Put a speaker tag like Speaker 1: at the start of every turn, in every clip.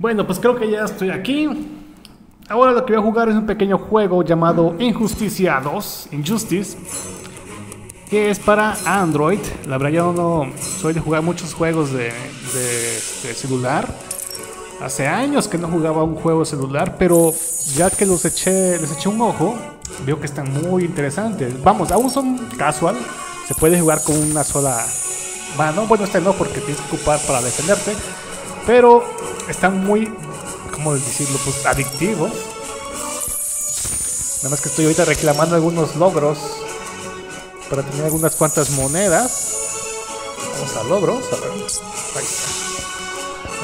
Speaker 1: Bueno, pues creo que ya estoy aquí. Ahora lo que voy a jugar es un pequeño juego llamado Injusticia 2, Injustice, que es para Android. La verdad yo no soy de jugar muchos juegos de, de celular. Hace años que no jugaba un juego celular, pero ya que los eché, les eché un ojo, veo que están muy interesantes. Vamos, aún son casual, se puede jugar con una sola mano. Bueno, este no, porque tienes que ocupar para defenderte, pero están muy, ¿cómo decirlo? Pues adictivos. Nada más que estoy ahorita reclamando algunos logros para tener algunas cuantas monedas. Vamos a logros, a ver. Ahí está.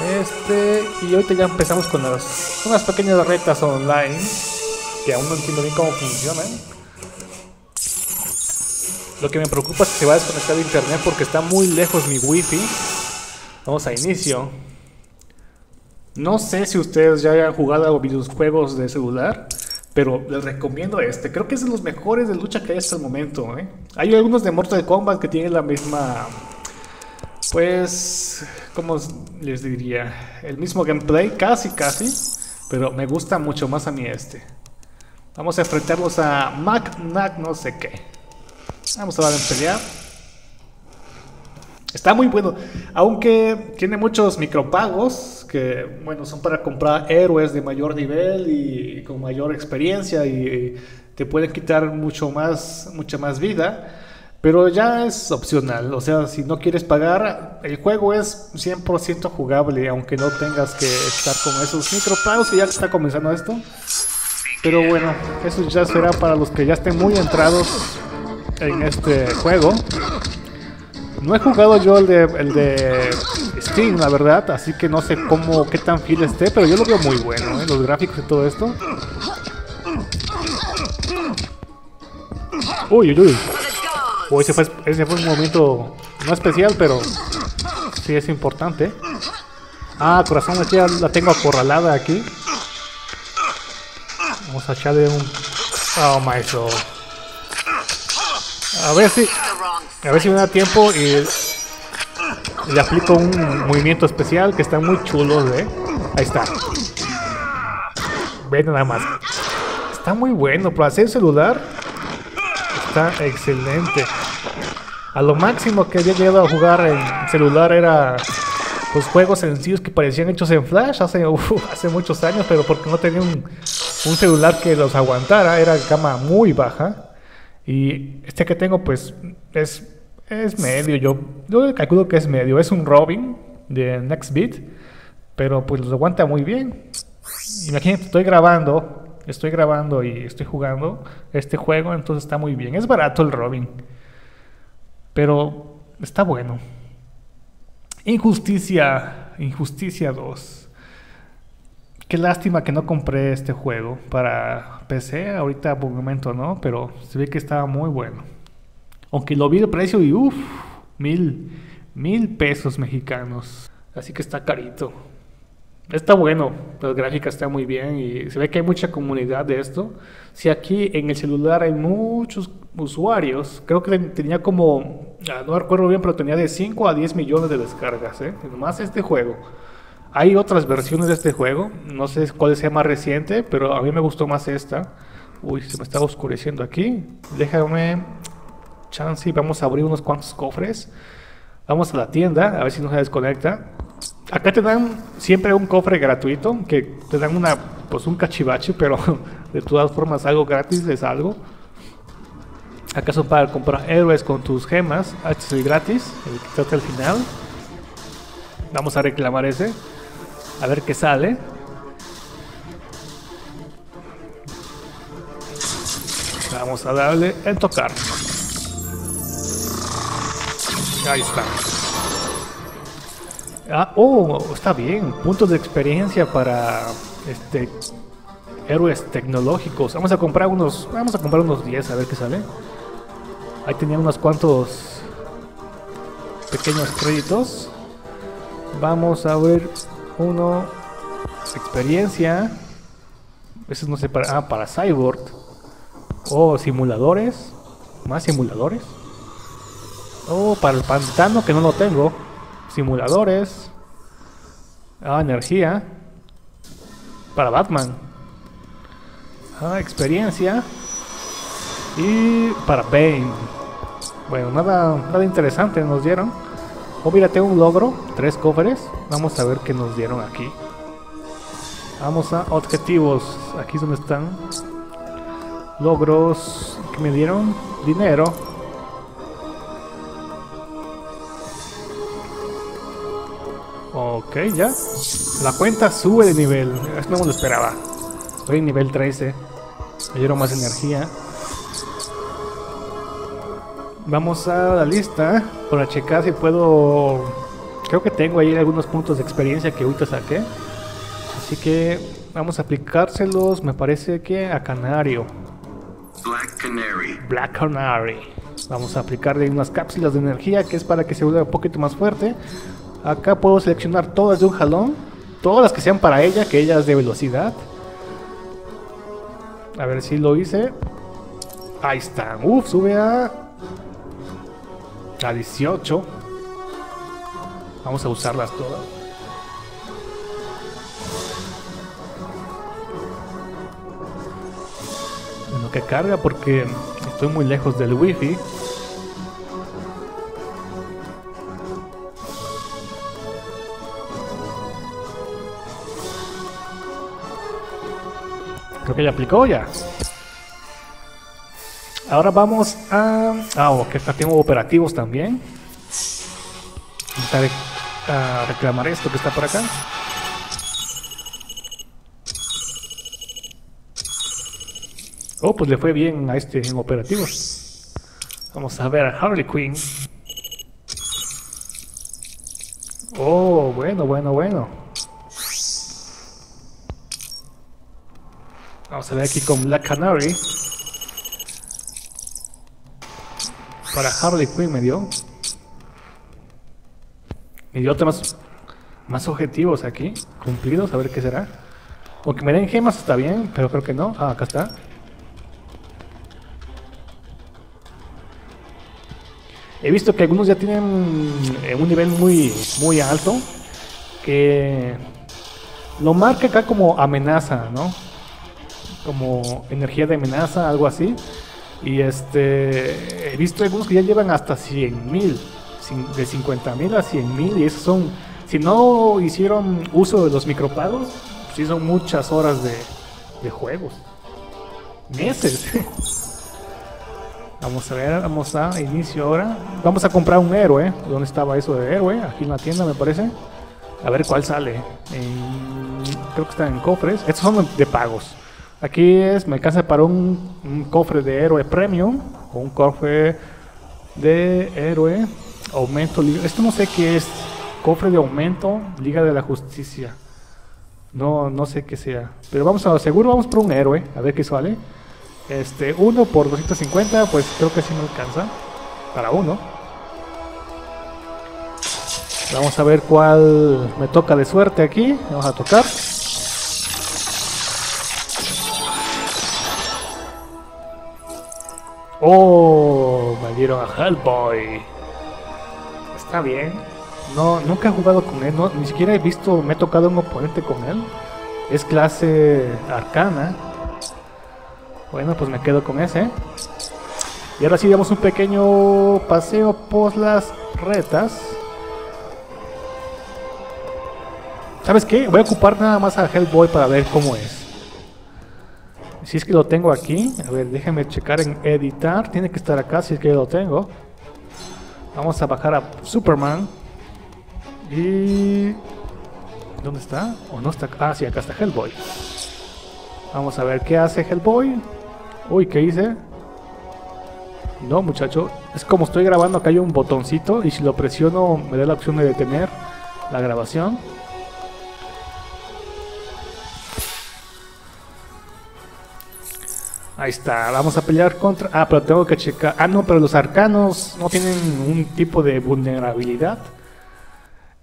Speaker 1: Este, y ahorita ya empezamos con las, unas pequeñas retas online que aún no entiendo bien cómo funcionan. Lo que me preocupa es que se va a desconectar de internet porque está muy lejos mi wifi. Vamos a inicio. No sé si ustedes ya hayan jugado videojuegos de celular, pero les recomiendo este. Creo que es de los mejores de lucha que hay hasta el momento. ¿eh? Hay algunos de Mortal Kombat que tienen la misma pues, como les diría? El mismo gameplay, casi, casi. Pero me gusta mucho más a mí este. Vamos a enfrentarlos a Mac Nac no sé qué. Vamos a ver en pelear. Está muy bueno. Aunque tiene muchos micropagos. Que, bueno, son para comprar héroes de mayor nivel y con mayor experiencia. Y te pueden quitar mucho más, mucha más vida. Pero ya es opcional, o sea, si no quieres pagar, el juego es 100% jugable, aunque no tengas que estar con esos micropagos y ya está comenzando esto. Pero bueno, eso ya será para los que ya estén muy entrados en este juego. No he jugado yo el de, el de Steam, la verdad, así que no sé cómo, qué tan fiel esté, pero yo lo veo muy bueno, ¿eh? los gráficos y todo esto. Uy, uy, uy. O ese fue, ese fue un momento no especial, pero sí es importante. Ah, corazón, ya la tengo acorralada aquí. Vamos a echarle un... Oh, maestro. A ver si... A ver si me da tiempo y... Le aplico un movimiento especial que está muy chulo, ¿eh? Ahí está. Ve nada más. Está muy bueno. Para hacer celular, está excelente. A lo máximo que había llegado a jugar en celular era pues juegos sencillos que parecían hechos en Flash hace, hace muchos años, pero porque no tenía un, un, celular que los aguantara, era gama muy baja. Y este que tengo pues es, es medio, yo, yo calculo que es medio, es un Robin de Nextbit, pero pues los aguanta muy bien. Imagínate, estoy grabando estoy grabando y estoy jugando este juego, entonces está muy bien. Es barato el Robin, pero está bueno. Injusticia, Injusticia 2. Qué lástima que no compré este juego para PC, ahorita por un momento no, pero se ve que estaba muy bueno. Aunque lo vi de precio y uff, mil, mil pesos mexicanos. Así que está carito. Está bueno, las gráficas están muy bien y se ve que hay mucha comunidad de esto. Si aquí en el celular hay muchos usuarios, creo que tenía como, ah, no recuerdo bien, pero tenía de 5 a 10 millones de descargas, ¿eh? Más este juego. Hay otras versiones de este juego, no sé cuál sea más reciente, pero a mí me gustó más esta. Uy, se me está oscureciendo aquí. Déjame, vamos a abrir unos cuantos cofres. Vamos a la tienda, a ver si no se desconecta. Acá te dan siempre un cofre gratuito, que te dan una, pues un cachivache, pero de todas formas algo gratis es algo. ¿Acaso para comprar héroes con tus gemas? Ah, este es gratis, el que está al final. Vamos a reclamar ese. A ver qué sale. Vamos a darle en tocar. Ahí está. Ah, oh, está bien. Puntos de experiencia para este héroes tecnológicos. Vamos a comprar unos, vamos a comprar unos 10 a ver qué sale. Ahí tenía unos cuantos pequeños créditos. Vamos a ver uno experiencia. Eso no sé para ah, para Cyborg. O oh, simuladores. Más simuladores. Oh, para el pantano que no lo tengo simuladores, ah, energía, Para Batman. Ah, experiencia. Y para Bane. Bueno, nada, nada interesante nos dieron. Oh, mira, tengo un logro. Tres cofres. Vamos a ver qué nos dieron aquí. Vamos a objetivos. Aquí es donde están. Logros que me dieron. Dinero. Ok, ya. La cuenta sube de nivel. Esto no me lo esperaba. Estoy en nivel 13. Me dieron más energía. Vamos a la lista para checar si puedo... Creo que tengo ahí algunos puntos de experiencia que ahorita saqué. Así que vamos a aplicárselos, me parece que a Canario.
Speaker 2: Black Canary.
Speaker 1: Black Canary. Vamos a aplicarle unas cápsulas de energía que es para que se vuelva un poquito más fuerte. Acá puedo seleccionar todas de un jalón. Todas las que sean para ella, que ella es de velocidad. A ver si lo hice. Ahí está. Uf, sube a... A 18. Vamos a usarlas todas. En lo que carga porque estoy muy lejos del wifi. Que ya aplicó ya. Ahora vamos a... Ah, ok, acá tengo operativos también. A reclamar esto que está por acá. Oh, pues le fue bien a este en operativos. Vamos a ver a Harley Quinn. Oh, bueno, bueno, bueno. Vamos a ver aquí con Black Canary. Para Harley Quinn me dio. Me dio otros más objetivos aquí. Cumplidos, a ver qué será. O que me den gemas está bien, pero creo que no. Ah, acá está. He visto que algunos ya tienen eh, un nivel muy, muy alto. Que lo marca acá como amenaza, ¿no? Como energía de amenaza, algo así. Y este, he visto algunos que ya llevan hasta 100 mil, de 50 mil a 100 mil. Y esos son, si no hicieron uso de los micropagos, sí son muchas horas de, juegos. Meses. Vamos a ver, vamos a inicio ahora. Vamos a comprar un héroe. ¿Dónde estaba eso de héroe? Aquí en la tienda me parece. A ver cuál sale. Creo que está en cofres. Estos son de pagos. Aquí es, me alcanza para un, un cofre de héroe premium. O un cofre de héroe. Aumento. Esto no sé qué es. Cofre de aumento. Liga de la Justicia. No, no sé qué sea. Pero vamos a, seguro vamos por un héroe. A ver qué sale. Este, uno por 250, pues creo que sí me alcanza. Para uno. Vamos a ver cuál me toca de suerte aquí. Vamos a tocar. Oh, me dieron a Hellboy. Está bien. No, nunca he jugado con él. Ni siquiera he visto, me he tocado un oponente con él. Es clase arcana. Bueno, pues me quedo con ese. Y ahora sí damos un pequeño paseo por las retas. ¿Sabes qué? Voy a ocupar nada más a Hellboy para ver cómo es. Si es que lo tengo aquí. A ver, déjame checar en editar. Tiene que estar acá si es que lo tengo. Vamos a bajar a Superman. Y... ¿Dónde está? ¿O no está? Ah, sí, acá está Hellboy. Vamos a ver qué hace Hellboy. Uy, ¿qué hice? No, muchacho. Es como estoy grabando, acá hay un botoncito y si lo presiono me da la opción de detener la grabación. Ahí está, vamos a pelear contra... Ah, pero tengo que checar... Ah, no, pero los arcanos no tienen un tipo de vulnerabilidad.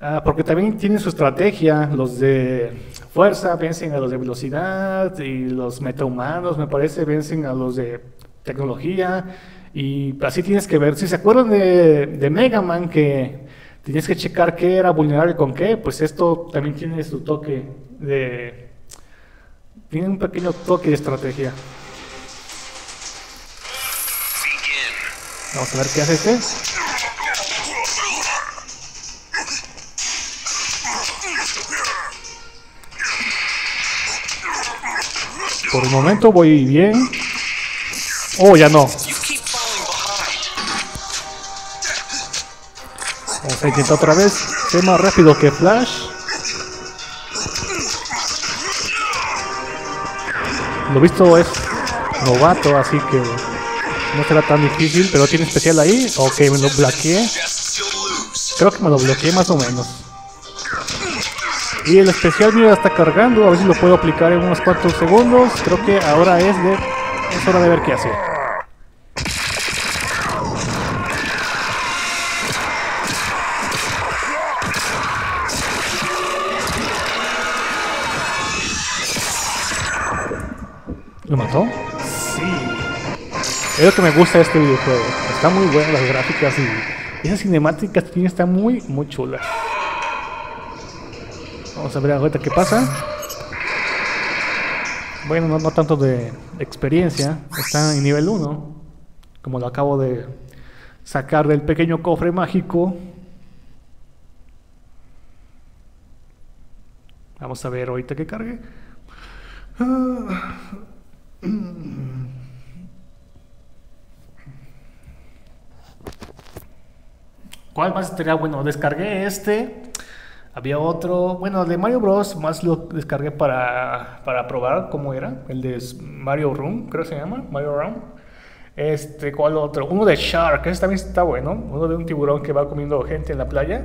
Speaker 1: Ah, porque también tienen su estrategia. Los de fuerza vencen a los de velocidad y los metahumanos, me parece, vencen a los de tecnología. Y así tienes que ver. Si se acuerdan de, de Mega Man que tenías que checar qué era vulnerable con qué, pues esto también tiene su toque de, Tiene un pequeño toque de estrategia. Vamos a ver qué hace este. Por el momento voy bien. Oh, ya no. Vamos a intentar otra vez. Sé más rápido que Flash. Lo visto es novato, así que no será tan difícil, pero tiene especial ahí. Ok, me lo bloqueé. Creo que me lo bloqueé más o menos. Y el especial mira está cargando, a ver si lo puedo aplicar en unos cuantos segundos. Creo que ahora es hora de ver qué hace. Es lo que me gusta de este videojuego. Está muy bueno las gráficas y esas cinemáticas que tiene están muy, muy chulas. Vamos a ver ahorita qué pasa. Bueno, no, tanto de experiencia. Está en nivel 1. Como lo acabo de sacar del pequeño cofre mágico. Vamos a ver ahorita que cargue. ¿Cuál más estaría bueno? Descargué este. Había otro, bueno, de Mario Bros. más lo descargué para, para probar cómo era. El de Mario Room, creo que se llama. Mario Room. Este, ¿cuál otro? Uno de Shark, ese también está bueno. Uno de un tiburón que va comiendo gente en la playa.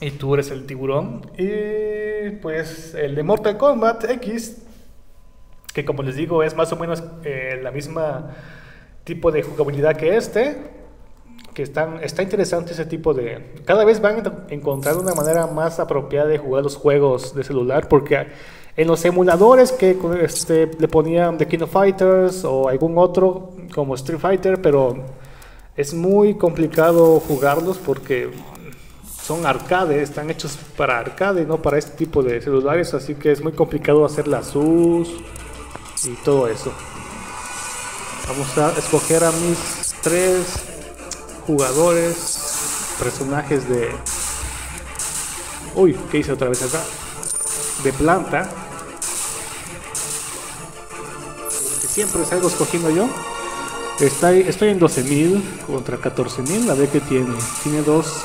Speaker 1: Y tú eres el tiburón. Y pues el de Mortal Kombat X, que como les digo es más o menos eh, la misma tipo de jugabilidad que este que están, está interesante ese tipo de... Cada vez van a encontrar una manera más apropiada de jugar los juegos de celular, porque en los emuladores que este, le ponían The King of Fighters o algún otro como Street Fighter, pero es muy complicado jugarlos porque son arcade, están hechos para arcade, no para este tipo de celulares, así que es muy complicado hacer las SUS y todo eso. Vamos a escoger a mis tres jugadores, personajes de... Uy, ¿qué hice otra vez acá? De planta. Siempre salgo escogiendo yo. Estoy, estoy en 12.000 contra 14.000. A ver qué tiene. Tiene dos,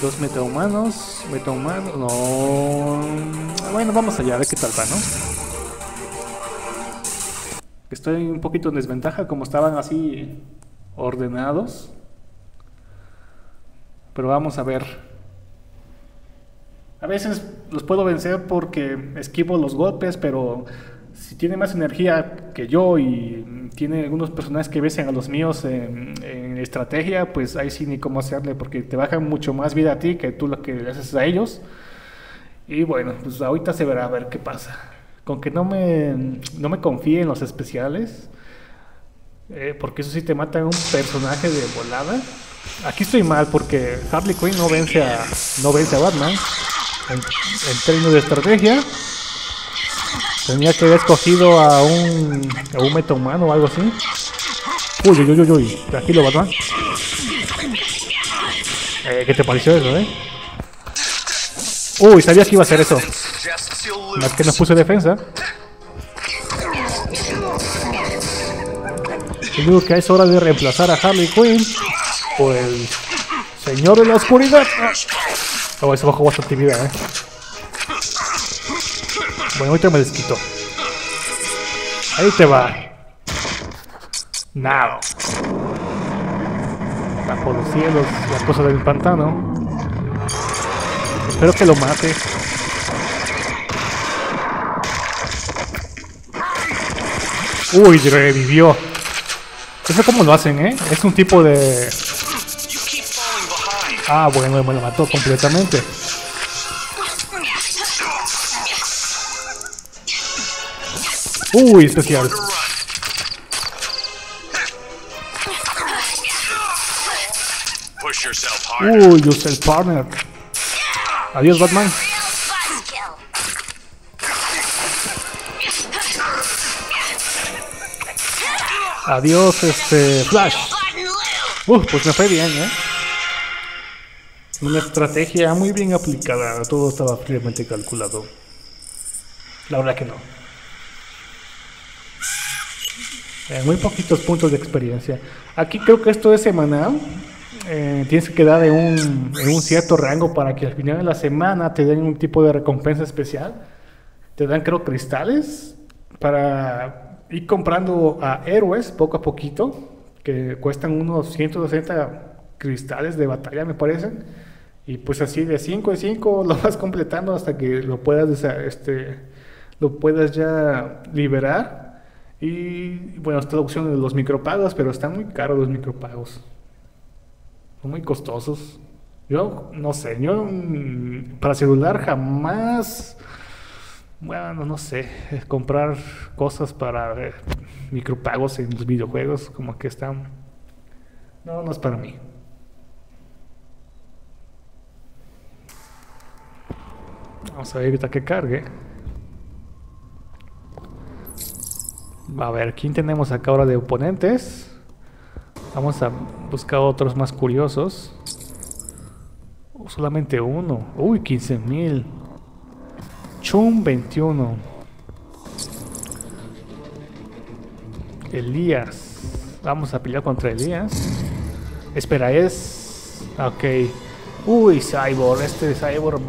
Speaker 1: dos metahumanos. Metahumanos. No. Bueno, vamos allá, a ver qué tal va, ¿no? Estoy un poquito en desventaja, como estaban así ordenados. Pero vamos a ver. A veces los puedo vencer porque esquivo los golpes, pero si tiene más energía que yo y tiene algunos personajes que besen a los míos en, estrategia, pues ahí sí ni cómo hacerle, porque te bajan mucho más vida a ti que tú lo que le haces a ellos. Y bueno, pues ahorita se verá a ver qué pasa. Con que no me, no me confíe en los especiales, eh, porque eso sí te mata a un personaje de volada. Aquí estoy mal porque Harley Quinn no vence a, no vence a Batman en, en términos de estrategia. Tenía que haber escogido a un, a un meta humano o algo así. Uy, uy, uy, uy, tranquilo Batman. Eh, ¿Qué te pareció eso, eh? Uy, sabía que iba a hacer eso. Más que no puse defensa. Yo digo que es hora de reemplazar a Harley Quinn por el Señor de la Oscuridad. Oh, ese bajó bastante vida, eh. Bueno, ahorita me desquito. Ahí te va. Now. Bajo los cielos, la cosa del pantano. Espero que lo mate. Uy, revivió. No sé cómo lo hacen, ¿eh? Es un tipo de... Ah, bueno, me lo mató completamente. Uy, especial. Uy, use el partner. Adiós, Batman. Adiós, este... Flash. Uh, pues me fue bien, ¿eh? Una estrategia muy bien aplicada. Todo estaba fríamente calculado. La verdad que no. Eh, muy poquitos puntos de experiencia. Aquí creo que esto es semanal. Eh, tienes que quedar en un, en un cierto rango para que al final de la semana te den un tipo de recompensa especial. Te dan, creo, cristales para ir comprando a héroes poco a poquito, que cuestan unos 160 cristales de batalla, me parecen. Y pues así de 5 en 5 lo vas completando hasta que lo puedas, este, lo puedas ya liberar. Y bueno, está la opción de los micropagos, pero están muy caros los micropagos. Son muy costosos. Yo no sé, yo mm, para celular jamás, bueno, no sé, comprar cosas para eh, micropagos en los videojuegos, como que están... No, no es para mí. Vamos a ver ahorita que cargue. A ver, ¿quién tenemos acá ahora de oponentes? Vamos a buscar otros más curiosos. Oh, solamente uno. Uy, 15 mil. Chum 21. Elías. Vamos a pelear contra Elías. Espera, es... Ok. Uy, Cyborg. Este Cyborg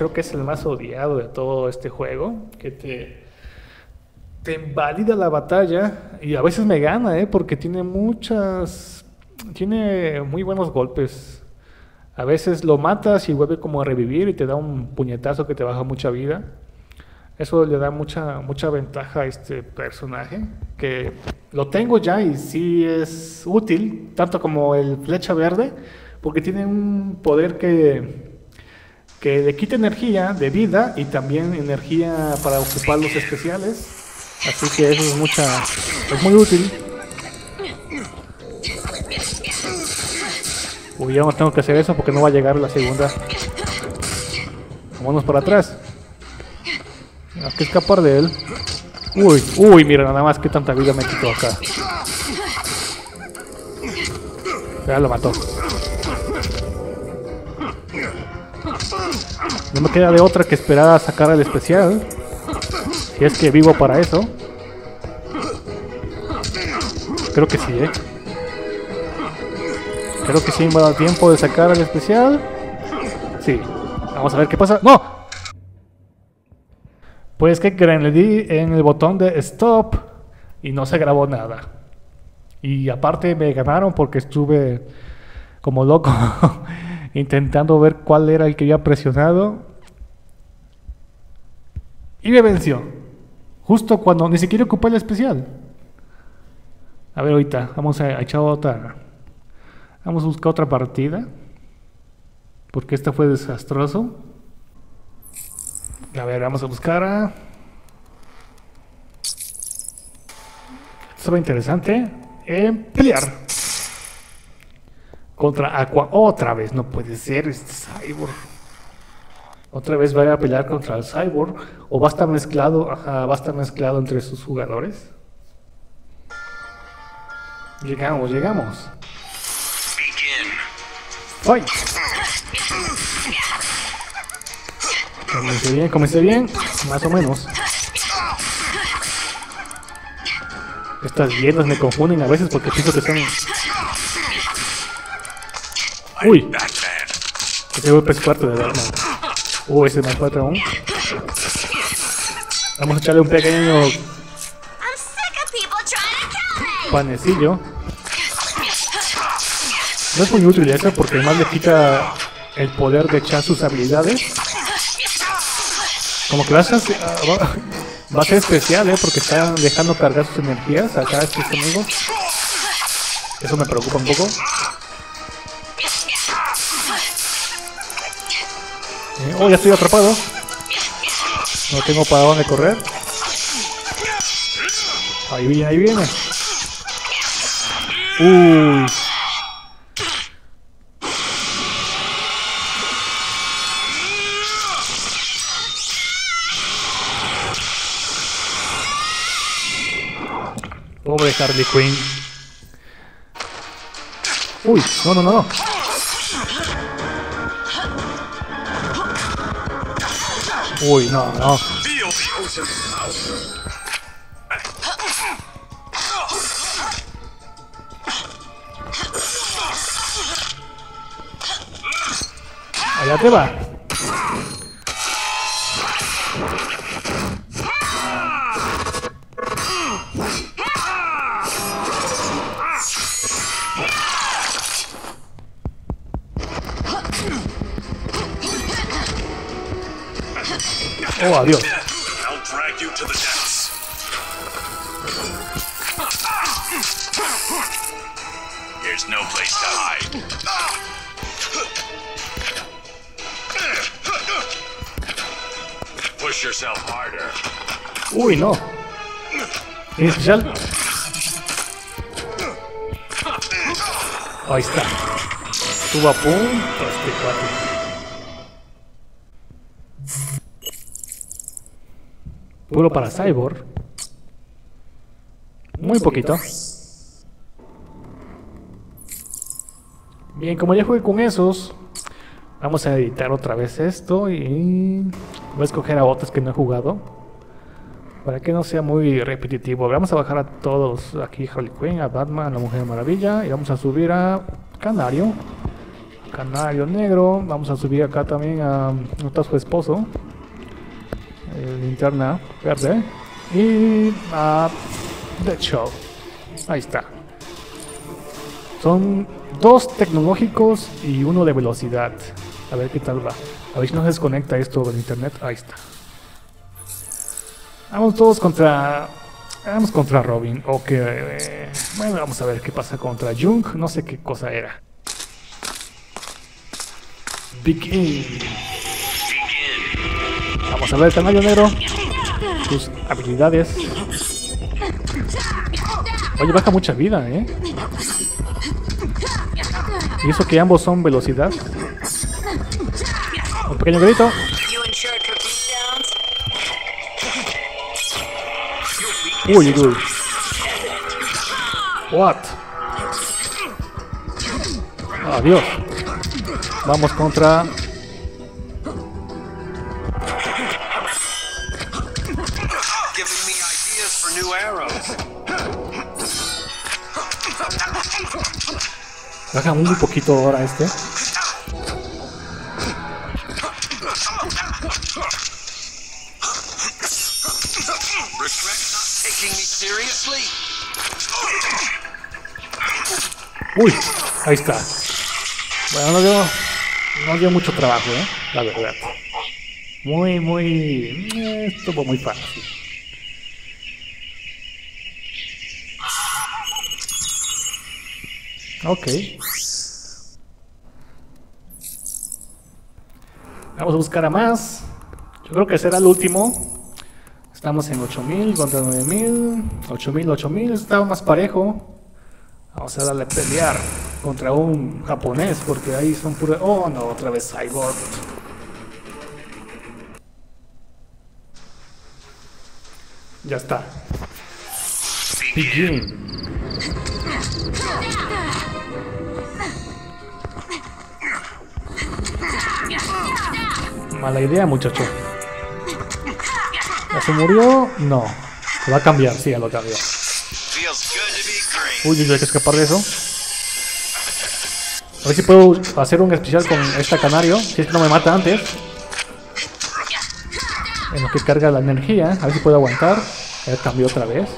Speaker 1: creo que es el más odiado de todo este juego. Que te te invalida la batalla y a veces me gana, ¿eh? porque tiene muchas, tiene muy buenos golpes. A veces lo matas y vuelve como a revivir y te da un puñetazo que te baja mucha vida. Eso le da mucha, mucha ventaja a este personaje, que lo tengo ya y sí es útil, tanto como el flecha verde, porque tiene un poder que, que le quita energía de vida y también energía para ocupar los especiales. Así que eso es mucha. es muy útil. Uy, ya no tengo que hacer eso porque no va a llegar la segunda. Vámonos para atrás. Hay que escapar de él. Uy, uy, mira nada más que tanta vida me quitó acá. Ya lo mató. No me queda de otra que esperar a sacar el especial. Si es que vivo para eso. Creo que sí, ¿eh? Creo que sí me va a dar tiempo de sacar el especial. Sí. Vamos a ver qué pasa. ¡No! Pues que creen, le di en el botón de stop y no se grabó nada. Y aparte me ganaron porque estuve como loco intentando ver cuál era el que había presionado. Y me venció. Justo cuando ni siquiera ocupé el especial. A ver, ahorita vamos a echar otra. Vamos a buscar otra partida. Porque esta fue desastroso. A ver, vamos a buscar a. Esto va interesante. Eh, pelear. Contra Aqua. Otra vez, no puede ser este cyborg. Otra vez va a pelear contra el cyborg. O va a estar mezclado. Ajá, va a estar mezclado entre sus jugadores. Llegamos, llegamos.
Speaker 2: Begin.
Speaker 1: ¡Fight! Comencé bien, comencé bien, más o menos. Estas hierbas me confunden a veces porque pienso que son. Uy, ese golpe es cuarto de arma. Uy, ese más cuatro aún. Vamos a echarle un pequeño panecillo. No es muy útil eso porque además le quita el poder de echar sus habilidades. Como que va a ser, ah, va- a ser especial, ¿eh? Porque está dejando cargar sus energías acá estos amigos. Eso me preocupa un poco. Oh, ya estoy atrapado. No tengo para dónde correr. Ahí viene, ahí viene. Uy. Pobre Harley Quinn. Uy, no, no, no, no. Uy, no, no.
Speaker 2: Feel the ocean's power.
Speaker 1: Allá te
Speaker 2: yourself harder.
Speaker 1: Uy, no. ¿Es especial? Ahí está. Estuvo a punto este. Puro para Cyborg. Muy poquito. Bien, como ya jugué con esos, vamos a editar otra vez esto y voy a escoger a otros que no he jugado. Para que no sea muy repetitivo. Vamos a bajar a todos aquí Harley Quinn, a Batman, a la Mujer Maravilla. Y vamos a subir a Canario. Canario Negro. Vamos a subir acá también a nuestro su esposo. Linterna verde. Y a Deadshot. Ahí está. Son dos tecnológicos y uno de velocidad. A ver qué tal va. A ver si no se desconecta esto del internet. Ahí está. Vamos todos contra. Vamos contra Robin. O que. eh, bueno, vamos a ver qué pasa contra Jung. No sé qué cosa era. Begin. Vamos a ver, Canario Negro. Tus habilidades. Oye, baja mucha vida, ¿eh? Y eso que ambos son velocidad. Un pequeño grito. Uy, uy. What? Adiós. Vamos contra. Muy poquito ahora este. Uy, ahí está. Bueno, no dio, no dio mucho trabajo, ¿eh? La verdad. Muy, muy. eh, Estuvo muy fácil. Ok. Vamos a buscar a más. Yo creo que será el último. Estamos en 8000 contra 9000. 8000, 8000. Estaba más parejo. Vamos a darle a pelear contra un japonés porque ahí son puros. Oh no, otra vez Cyborg. Ya está. Begin. Mala idea, muchacho. ¿Ya se murió? No. Lo va a cambiar, sí, ya lo cambió. Uy, uy, hay que escapar de eso. A ver si puedo hacer un especial con esta canario. Si es que no me mata antes. En lo que carga la energía. A ver si puedo aguantar. A ver, cambió otra vez.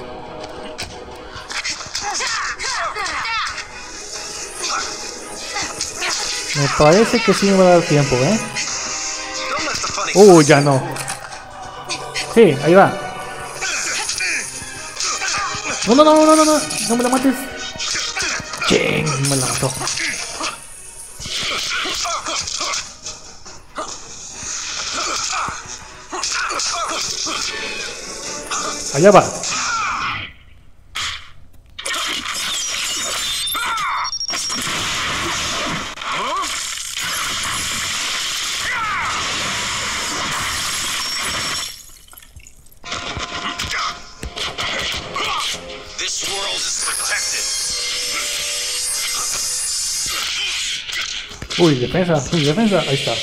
Speaker 1: Me parece que sí me va a dar tiempo, ¿eh? Uy, ya no. Sí, ahí va. No, no, no, no, no, no, no me la mates. Ching, me la mató. Allá va. Uy, defensa, defensa. Ahí está.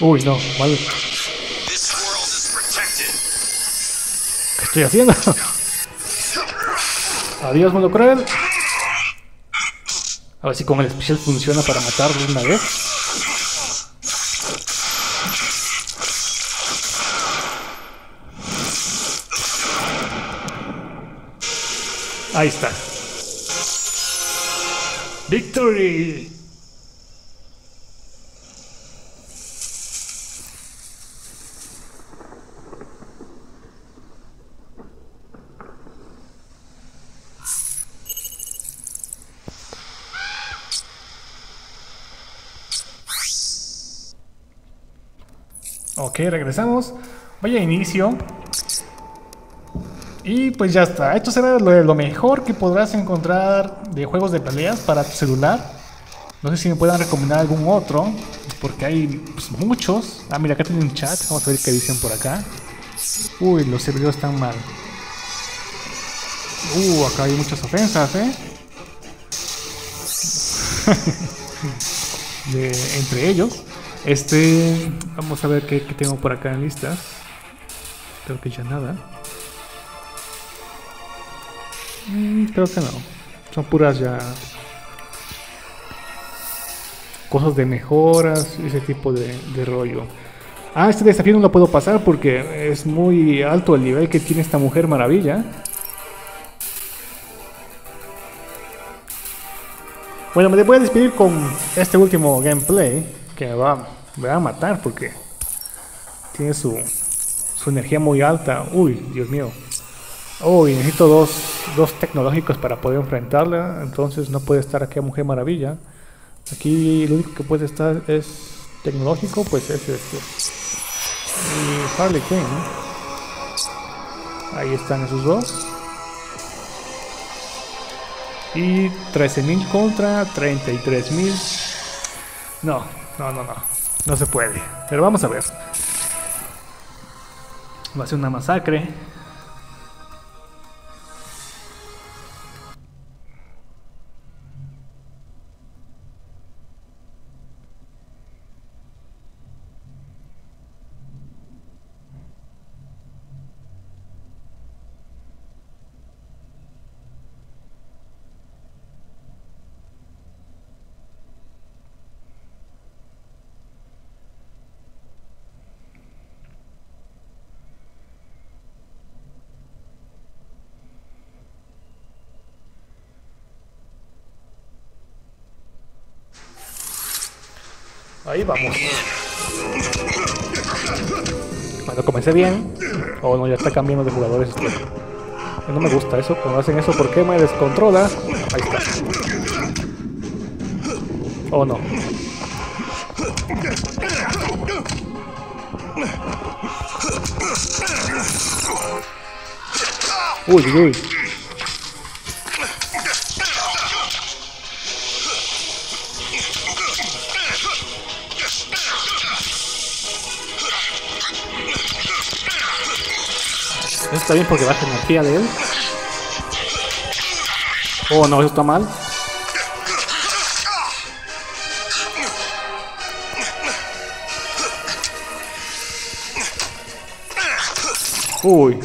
Speaker 1: Uy, no, vale. ¿Qué estoy haciendo? Adiós, mundo cruel. A ver si con el especial funciona para matarlo una vez. Ahí. Victory. Ok, regresamos. Vaya inicio. Y pues ya está. Esto será lo, mejor que podrás encontrar de juegos de peleas para tu celular. No sé si me puedan recomendar algún otro. Porque hay pues, muchos. Ah, mira, acá tiene un chat. Vamos a ver qué dicen por acá. Uy, los servidores están mal. Uh, acá hay muchas ofensas, ¿eh? Entre ellos. Este, vamos a ver qué, qué tengo por acá en listas. Creo que ya nada. Mm, creo que no. Son puras ya cosas de mejoras, ese tipo de, de rollo. Ah, este desafío no lo puedo pasar porque es muy alto el nivel que tiene esta mujer maravilla. Bueno, me voy a despedir con este último gameplay que me va, me va a matar porque tiene su, su energía muy alta. Uy, Dios mío. Uy, necesito dos, dos tecnológicos para poder enfrentarla. Entonces no puede estar aquí Mujer Maravilla. Aquí lo único que puede estar es tecnológico, pues es este. Y Harley Quinn. Ahí están esos dos. Y 13.000 contra 33.000. No, no, no, no. No se puede. Pero vamos a ver. Va a ser una masacre. Ahí vamos. Cuando comencé bien. O no, ya está cambiando de jugadores. No me gusta eso. Cuando hacen eso, ¿por qué me descontrola? Ahí está. Oh no. Uy, uy, Eso está bien porque baja energía de él. Oh no, eso está mal. Uy.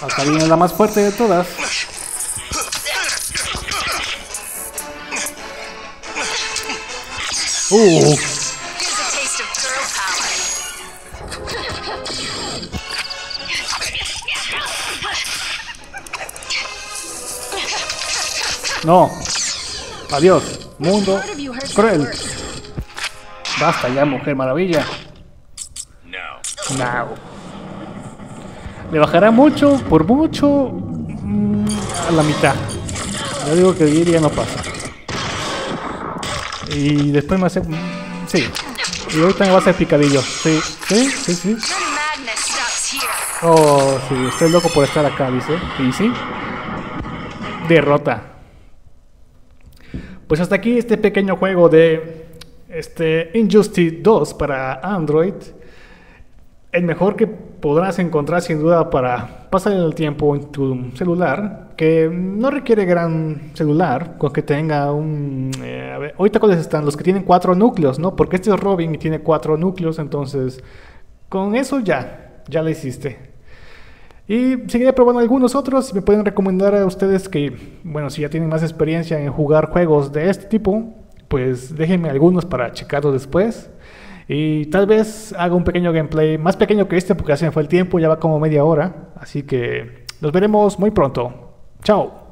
Speaker 1: Acá viene la más fuerte de todas. Uh, no. Adiós, mundo cruel. Basta ya, mujer maravilla.
Speaker 2: No.
Speaker 1: Le bajará mucho, por mucho, mm, a la mitad. Yo digo que 10 ya no pasa. Y después me hace... mm, Sí. Y ahorita me va a hacer picadillo. Sí, sí, sí, sí. Oh, sí, estoy loco por estar acá, dice. Y sí. Derrota. Pues hasta aquí este pequeño juego de este Injustice 2 para Android. el mejor que podrás encontrar sin duda para pasar el tiempo en tu celular, que no requiere gran celular, con que tenga un... eh, a ahorita cuáles están los que tienen cuatro núcleos, ¿no? Porque este es Robin y tiene cuatro núcleos, entonces con eso ya, ya lo hiciste. Y seguiré probando algunos otros. Me pueden recomendar a ustedes que, bueno, si ya tienen más experiencia en jugar juegos de este tipo, pues déjenme algunos para checarlos después. Y tal vez haga un pequeño gameplay, más pequeño que este porque ya se me fue el tiempo, ya va como media hora. Así que nos veremos muy pronto. Chao.